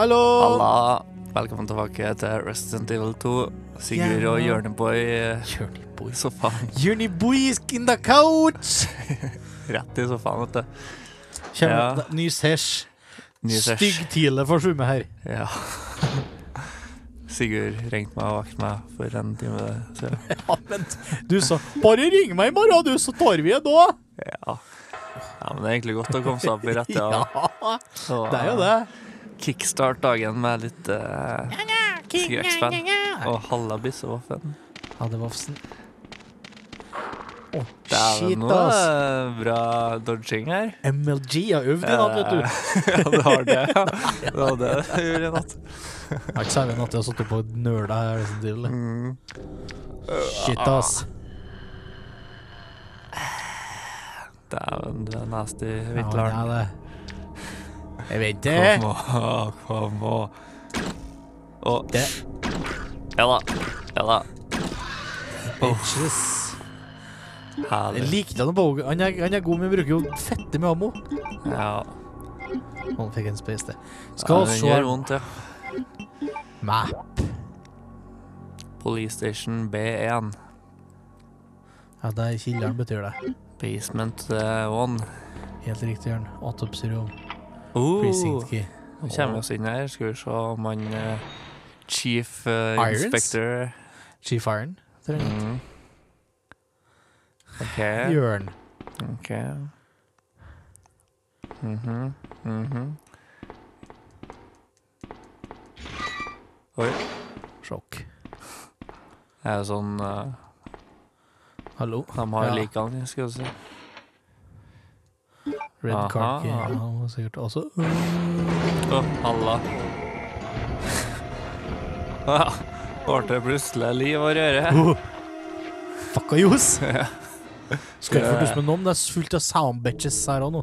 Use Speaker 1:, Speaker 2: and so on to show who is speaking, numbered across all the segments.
Speaker 1: Hallo!
Speaker 2: Halla! Velkommen tilbake til Resident Evil 2. Sigurd
Speaker 1: Ja.
Speaker 2: og Hjørneboy i
Speaker 1: Journeyboy.
Speaker 2: sofaen.
Speaker 1: Jørneboy in the couch!
Speaker 2: Rett i sofaen, vet du.
Speaker 1: Kjem,
Speaker 2: Ja.
Speaker 1: da- Ny sesh.
Speaker 2: Ny sesh.
Speaker 1: Stygg tidlig for sjume her.
Speaker 2: Ja. Sigurd ringte meg og vakte meg for en time siden.
Speaker 1: Ja, men du sa 'bare ring meg i morgen, du, så tar vi det da'.
Speaker 2: Ja. ja, men det er egentlig godt å komme seg opp i rette.
Speaker 1: Ja,
Speaker 2: ja.
Speaker 1: det er jo det.
Speaker 2: Kickstart dagen med litt uh, skrekkspill. Og hallabis og vaffen.
Speaker 1: Hadde-vafsen. Å,
Speaker 2: Dæven, nå er
Speaker 1: ass.
Speaker 2: det bra dodging her.
Speaker 1: MLG har øvd i natt, vet du.
Speaker 2: ja, det har det. ja. Det var det jeg gjorde i natt.
Speaker 1: Jeg har ikke særlig natt jeg har sittet på nøla her. Liksom til,
Speaker 2: Mm.
Speaker 1: Shit, ass.
Speaker 2: Dæven, du er nasty,
Speaker 1: Ja,
Speaker 2: det
Speaker 1: ja, det. Jeg vet det.
Speaker 2: Kom og, kom og. Og
Speaker 1: Det.
Speaker 2: Ja da. Ja da.
Speaker 1: Bitches. Jeg
Speaker 2: Herlig.
Speaker 1: likte han på han er, han er god, men bruker jo fette med ammo.
Speaker 2: Ja.
Speaker 1: Han fikk en space, det.
Speaker 2: ja
Speaker 1: Skal
Speaker 2: den
Speaker 1: vi
Speaker 2: gjør vondt, ja.
Speaker 1: Map.
Speaker 2: Police Station B1.
Speaker 1: Ja, det er kilderen, betyr det.
Speaker 2: Basement 1.
Speaker 1: Helt riktig, Jørn. Autopsy
Speaker 2: Uh,
Speaker 1: Precinct key.
Speaker 2: Nå kommer vi oss inn her. Skal vi se om han uh, Chief
Speaker 1: uh,
Speaker 2: Inspector
Speaker 1: Chief Iron.
Speaker 2: mm. OK.
Speaker 1: Jørn.
Speaker 2: OK. Mm -hmm. Oi.
Speaker 1: Sjokk.
Speaker 2: Det er jo sånn uh,
Speaker 1: Hallo?
Speaker 2: De har
Speaker 1: Ja.
Speaker 2: likene, skal vi si.
Speaker 1: Red
Speaker 2: Aha.
Speaker 1: Card Game Ja, sikkert også
Speaker 2: Å, halla. Ble det plutselig liv og røre?
Speaker 1: oh. Fucka
Speaker 2: ljos!
Speaker 1: Skal ikke fortelle med noen, det er fullt av soundbatches her òg nå.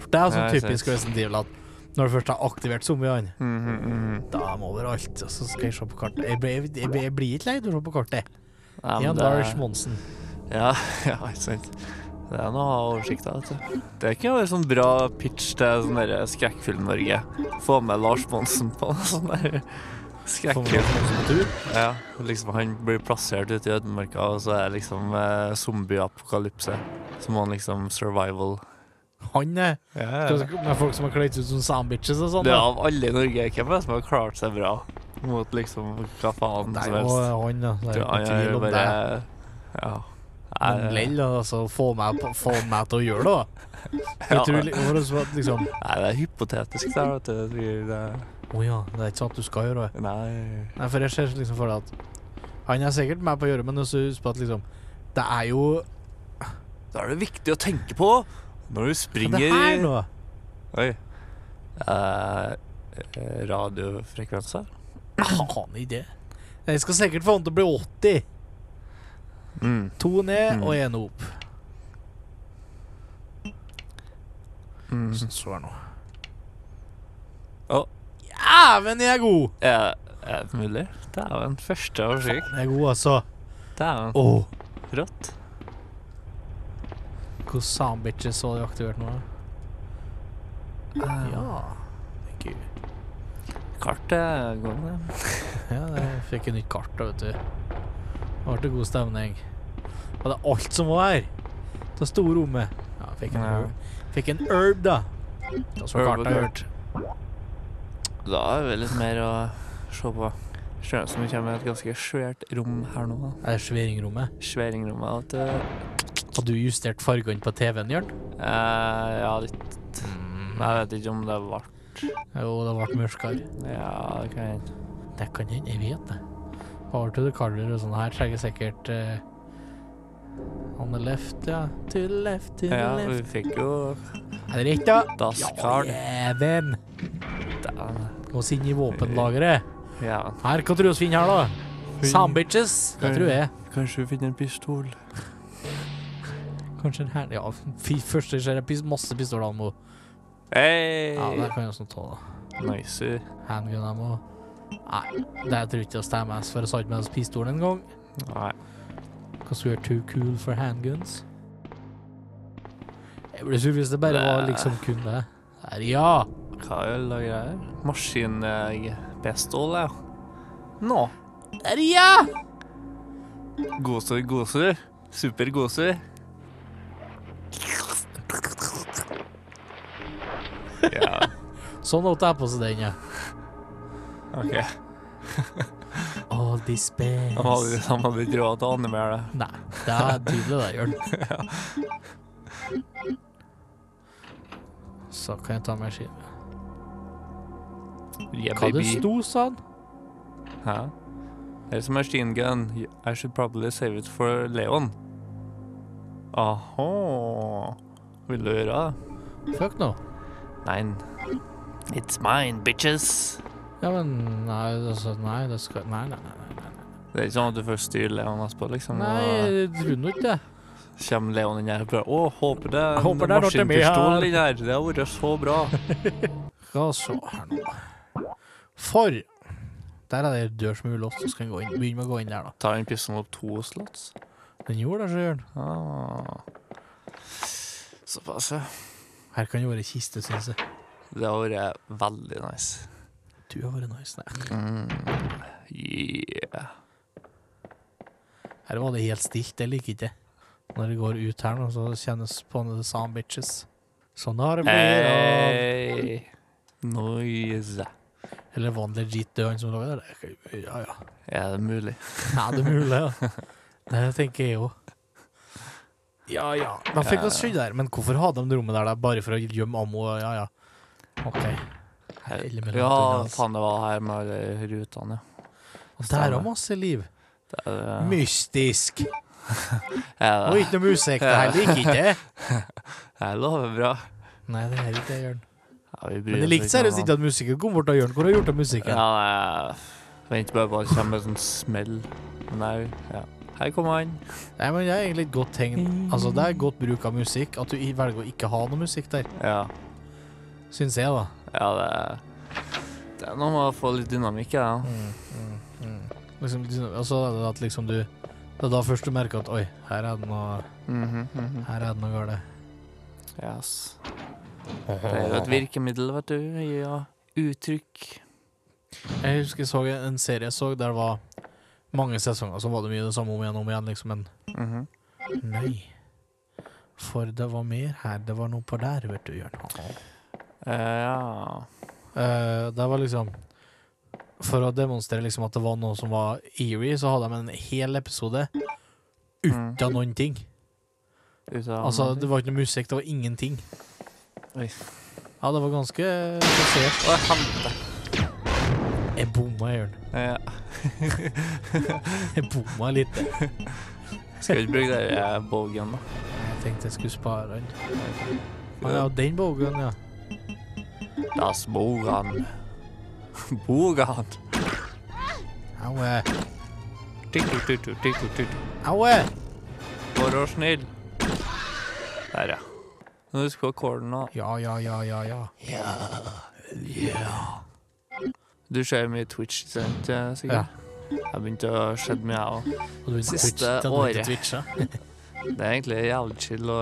Speaker 1: For det er sånn typisk. Resident Evil at når du først har aktivert zombiene,
Speaker 2: Mhm, mhm.
Speaker 1: da er de overalt. Og så skal jeg se på kartet. Jeg, jeg, jeg, jeg blir ikke lei av å se på kartet.
Speaker 2: Ja,
Speaker 1: Jan
Speaker 2: det-
Speaker 1: Lars Monsen.
Speaker 2: Ja, ja, ikke sant. Det er noe å ha oversikt vet. Det er ikke noe sånn bra pitch til sånn Skrekkfilm-Norge. Få med Lars Monsen på en sånn der skrekkfilm. Ja, liksom han blir plassert ute i ødemarka, og så er det liksom eh, zombieapokalypse. Så må han liksom survival.
Speaker 1: Han er
Speaker 2: Ja,
Speaker 1: med folk som har kledd ut som sandbitches og sånn.
Speaker 2: Det er av alle i Norge hvem er det som har klart seg bra mot liksom hva faen som
Speaker 1: er
Speaker 2: helst.
Speaker 1: ja. Det er jo
Speaker 2: han
Speaker 1: ikke
Speaker 2: er
Speaker 1: tvil
Speaker 2: jo
Speaker 1: det.
Speaker 2: bare Ja.
Speaker 1: Men
Speaker 2: Nei,
Speaker 1: lell, altså. Få meg, få meg til å gjøre det, da. Jeg
Speaker 2: Ja.
Speaker 1: tror det som liksom
Speaker 2: Nei, det er hypotetisk der, vet du. Jeg det-
Speaker 1: Å ja, det er ikke sånn at du skal gjøre det.
Speaker 2: Nei
Speaker 1: Nei, for jeg ser liksom for deg at Han er sikkert med på å gjøre det, men også husk på at liksom Det er jo
Speaker 2: Da er det viktig å tenke på når du
Speaker 1: Hva
Speaker 2: springer
Speaker 1: er det her nå?
Speaker 2: Oi. Eh, eh, radiofrekvenser?
Speaker 1: Aner ikke. Jeg skal sikkert få han til å bli 80.
Speaker 2: Mm.
Speaker 1: To ned
Speaker 2: Mm.
Speaker 1: og én opp.
Speaker 2: Mm.
Speaker 1: Så er nå.
Speaker 2: Å.
Speaker 1: Jæven, jeg er god!
Speaker 2: Ja, er det mulig? Det er jo en første oversikt.
Speaker 1: Jeg er god, altså.
Speaker 2: Det jo
Speaker 1: Åh,
Speaker 2: rått.
Speaker 1: Hvor soundbitches så du aktivert nå? Ja. Thank you.
Speaker 2: Kartet går med.
Speaker 1: Ja, jeg fikk et nytt kart, da, vet du. Det ble god stemning. Og det er alt som var her. Det store rommet. Ja, fikk en,
Speaker 2: Ja.
Speaker 1: herb. fikk en herb, da. Da så
Speaker 2: Herb og
Speaker 1: kartet hørt.
Speaker 2: Da er det litt mer å se på. Skjønner som vi kommer i et ganske svært rom her nå. da.
Speaker 1: Er det sveringrommet?
Speaker 2: Sværingrommet. At, uh...
Speaker 1: Har du justert fargene på TV-en, Jørn?
Speaker 2: eh, ja, litt
Speaker 1: Mm.
Speaker 2: Jeg vet ikke om det ble
Speaker 1: Jo, det ble mørkere.
Speaker 2: Ja, det kan hende.
Speaker 1: Det kan hende, jeg vet det. Power to the color og sånn her trenger sikkert uh, On the left, ja. To the left, to the
Speaker 2: Ja, vi fikk jo
Speaker 1: Er det rett, da?
Speaker 2: Das
Speaker 1: Ja, jæven!
Speaker 2: Dæven.
Speaker 1: Gå oss inn i våpenlageret.
Speaker 2: Ja.
Speaker 1: Her, hva tror du vi finner her, da? Sambitches. Hva tror jeg.
Speaker 2: Kanskje vi finner en pistol.
Speaker 1: Kanskje en her Ja, først jeg pis masse pistolammo.
Speaker 2: Hei!
Speaker 1: Ja, det kan jeg også ta, da.
Speaker 2: Nice.
Speaker 1: Handgun ammo. Nei, det tror jeg ikke stemmer, for jeg sa ikke med oss pistolen en gang.
Speaker 2: Nei.
Speaker 1: Because we are too cool for handguns. Jeg blir sur hvis det bare var liksom kun det. Her, ja!
Speaker 2: Hva er det greier? Maskinpistol, ja. Nå.
Speaker 1: Ria!
Speaker 2: Gåsur, gåsur. Super gåsur. Ja,
Speaker 1: Sånn låt jeg på seg den, ja.
Speaker 2: OK.
Speaker 1: All space.
Speaker 2: Han hadde, han hadde ikke råd til å animere det.
Speaker 1: Nei, det er tydelig det, Jørn. Så kan jeg ta med skive.
Speaker 2: Yeah,
Speaker 1: Hva det sto, sa han?
Speaker 2: Hæ? There's a machine gun. I should probably save it for Leon. Aha. Vil du gjøre det?
Speaker 1: Fuck no.
Speaker 2: Nei. It's mine, bitches.
Speaker 1: Ja, men nei, altså, nei, det skal Nei, nei, nei.
Speaker 2: Det er ikke sånn at du først styrer Leon etterpå, liksom.
Speaker 1: Nei,
Speaker 2: det
Speaker 1: jeg tror nå ikke det.
Speaker 2: kommer Leon inn her og prøver Å, håper det er en maskinpistol
Speaker 1: her."
Speaker 2: inni her. Det har vært så bra.
Speaker 1: Skal se her nå. For Der er det ei dør som er ulåst, så skal en begynne med å gå inn der, da.
Speaker 2: Tar den pistolen opp to slots?
Speaker 1: Den gjorde det, så gjør den.
Speaker 2: Ah. Såpass, ja.
Speaker 1: Her kan det være kiste, syns jeg.
Speaker 2: Det har vært veldig nice.
Speaker 1: Du har vært nice, nei.
Speaker 2: Mm. Yeah.
Speaker 1: Her var det helt stilt, det liker ikke. Når det går ut her nå, så kjennes på the sound bitches. Sånn har det blitt.
Speaker 2: Noise.
Speaker 1: Eller var han legit død, han som lå der? Ja, ja.
Speaker 2: Er det mulig?
Speaker 1: Ja, det er mulig, ja. Det tenker jeg jo. Ja, ja. Man fikk oss skydd der. Men hvorfor hadde de rommet der, da? Bare for å gjemme ammo? Ja, ja. OK.
Speaker 2: Ja, faen, det var her med alle rutene, ja.
Speaker 1: Og der er masse liv.
Speaker 2: Det er,
Speaker 1: Mystisk. Og
Speaker 2: det.
Speaker 1: ikke noe musikk. Det her liker ikke jeg.
Speaker 2: Det lover bra.
Speaker 1: Nei, det er ikke det, Jørn.
Speaker 2: Ja, vi
Speaker 1: Men det likte seriøst ikke at musikken kom bort av Jørn. Hvor har du gjort av musikken?
Speaker 2: Ja, nei, venter bare på at det kommer en sånn smell. Nei, ja. Her kommer han.
Speaker 1: Nei, men Det er egentlig et godt tegn. Altså, Det er godt bruk av musikk. At du velger å ikke ha noe musikk der.
Speaker 2: Ja,
Speaker 1: Syns jeg, da.
Speaker 2: ja det, er, det er noe med å få litt dynamikk, ja.
Speaker 1: Mm, Liksom, og så er det at liksom du Det er da først du merker at oi, her er det noe
Speaker 2: Mhm, mhm.
Speaker 1: Her er det noe galt.
Speaker 2: Yes. Det er jo et virkemiddel, vet du. Ja, uttrykk.
Speaker 1: Jeg husker jeg så en serie jeg så der det var mange sesonger, så var det mye det samme om igjen og om igjen, liksom. Men
Speaker 2: Mhm.
Speaker 1: nei. For det var mer her. Det var noe på der, vet du, Jørn.
Speaker 2: Uh, ja.
Speaker 1: Uh, det var liksom For å demonstrere liksom at det var noe som var eerie, så hadde de en hel episode
Speaker 2: Mm.
Speaker 1: uten noen ting.
Speaker 2: Uten
Speaker 1: Altså, det var ikke noe musikk, det var ingenting.
Speaker 2: Oi.
Speaker 1: Ja, det var ganske basert.
Speaker 2: Å, helvete.
Speaker 1: Jeg bomma, Jørn.
Speaker 2: Ja.
Speaker 1: Jeg bomma litt.
Speaker 2: Skal ikke bruke den eh, bogen, da?
Speaker 1: Jeg tenkte jeg skulle spare den. Men ja, den bogen, ja.
Speaker 2: Das Bogan. Bogan.
Speaker 1: Aue.
Speaker 2: Tikku, tikku, tikku, tikku.
Speaker 1: Aue!
Speaker 2: Vær snill. Der, ja. Nå husker på kålen nå.
Speaker 1: Ja, ja, ja, ja, ja. Ja.
Speaker 2: Du ser mye Twitch, sant, eh, Ja. Jeg begynte å se mye, jeg òg. Siste året. Det er egentlig jævlig chill å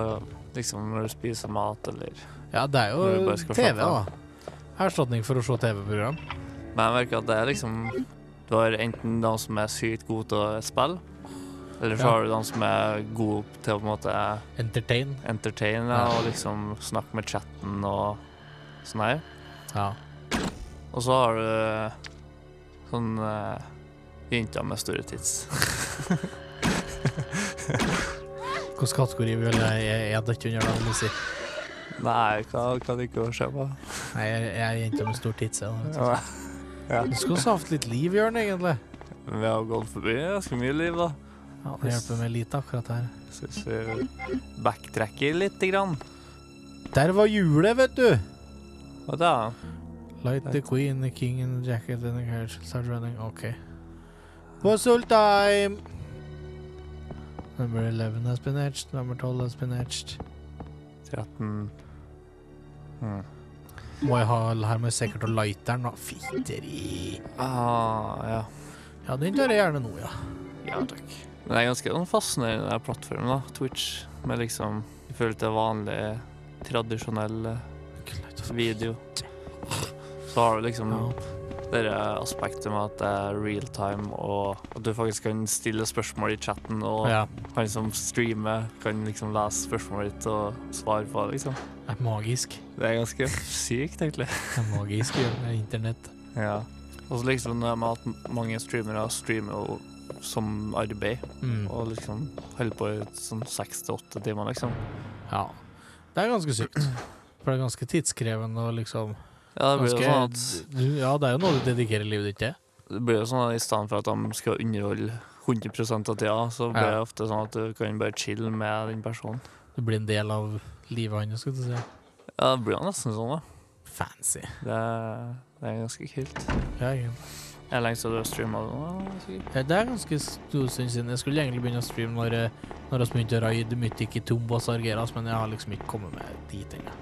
Speaker 2: liksom når du spiser mat, eller
Speaker 1: Ja, det er jo TV, da. Erstatning for å se TV-program.
Speaker 2: Men jeg merker at det er liksom Du har enten de som er sykt gode til å spille, eller så
Speaker 1: Ja.
Speaker 2: har du de som er gode til å på en måte
Speaker 1: Entertain.
Speaker 2: Entertain
Speaker 1: Ja.
Speaker 2: og liksom snakke med chatten og sånn her.
Speaker 1: Ja.
Speaker 2: Og så har du sånn uh, jenter med store tits.
Speaker 1: Hvilken kategori vil jeg jeg er under, da, vil si?
Speaker 2: Nei, hva kan du ikke se på?
Speaker 1: Nei, jeg, jeg er jente med stor titse.
Speaker 2: Ja.
Speaker 1: Du skulle ha hatt litt liv, Jørn, egentlig.
Speaker 2: Vi har gått forbi ganske mye liv, da.
Speaker 1: Ja, det hjelper med lite akkurat her.
Speaker 2: Syns vi backtracker lite grann.
Speaker 1: Der var hjulet, vet du!
Speaker 2: Hva da
Speaker 1: Light the queen, the king and the jacket and the carriage start running. OK. Puzzle time! Number 11 has been etched. Number 12 has been etched.
Speaker 2: 13 hmm.
Speaker 1: Må jeg ha her med sikkert og lighteren, da. Fitteri.
Speaker 2: Ah, ja.
Speaker 1: Ja, den tar jeg gjerne nå, ja.
Speaker 2: Ja, takk. Men det er ganske sånn fascinerende den plattformen, da. Twitch. Med liksom I forhold til vanlig, tradisjonell eh, video. Så har du liksom
Speaker 1: Ja.
Speaker 2: det aspektet med at det er real time, og at du faktisk kan stille spørsmål i chatten, og
Speaker 1: ja.
Speaker 2: han som streamer, kan liksom lese spørsmålet ditt og svare på det, liksom.
Speaker 1: Det er magisk.
Speaker 2: Det er ganske sykt, egentlig.
Speaker 1: Det er magisk med internett.
Speaker 2: Ja. Og så liksom det med at mange streamere streamer jo som arbeid,
Speaker 1: Mm.
Speaker 2: og liksom holder på i sånn seks til åtte timer, liksom.
Speaker 1: Ja. Det er ganske sykt. For det er ganske tidskrevende og liksom
Speaker 2: Ja, det
Speaker 1: ganske,
Speaker 2: sånn at
Speaker 1: Ja, det er jo noe du dedikerer livet ditt til.
Speaker 2: Det blir jo sånn at i stedet for at de skal underholde 100 av tida, så blir
Speaker 1: Ja.
Speaker 2: det ofte sånn at du kan bare chille med den personen.
Speaker 1: Du blir en del av livet hans, skal du si.
Speaker 2: Ja, det blir nesten sånn, da.
Speaker 1: Fancy.
Speaker 2: Det, er- det er ganske kult.
Speaker 1: Ja, ja.
Speaker 2: Er det lenge siden du har streama det?
Speaker 1: Ja, Det er ganske stor stund siden. Jeg skulle egentlig begynne å streame når, eh, når vi begynte å raide Mythic i Tombas Argeras, men jeg har liksom ikke kommet meg dit ennå.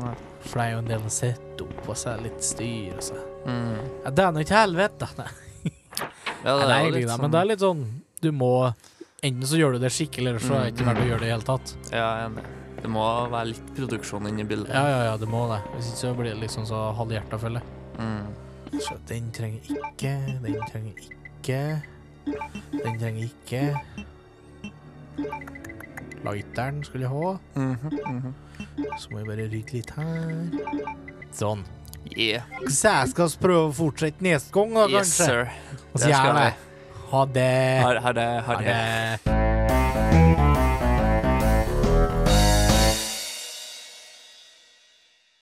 Speaker 2: Nei.
Speaker 1: For det er jo en del å sette opp og så er litt styr og så
Speaker 2: Mm.
Speaker 1: ja, Det er nå ikke helvete, Nei,
Speaker 2: Ja,
Speaker 1: det er
Speaker 2: jo
Speaker 1: egentlig
Speaker 2: litt sånn-
Speaker 1: men det er litt sånn Du må Enten så gjør du det skikkelig, eller så er det ikke verdt å gjøre det i hele tatt.
Speaker 2: Ja, jeg er enig. Det må være litt produksjon inni bildet.
Speaker 1: Ja, ja, ja, det må det. Hvis ikke så blir det liksom så halvhjerta, føler jeg.
Speaker 2: Mm.
Speaker 1: Så den trenger ikke, den trenger ikke, den trenger ikke. Lighteren skulle jeg ha.
Speaker 2: Mhm, mhm.
Speaker 1: Så må jeg bare rydde litt her. Sånn.
Speaker 2: Yeah.
Speaker 1: Så jeg skal prøve å fortsette neste gang, da,
Speaker 2: Yes, sir.
Speaker 1: Og så
Speaker 2: Det skal
Speaker 1: gjør
Speaker 2: vi.
Speaker 1: jeg. Ha det.
Speaker 2: Ha det. Ha
Speaker 1: det.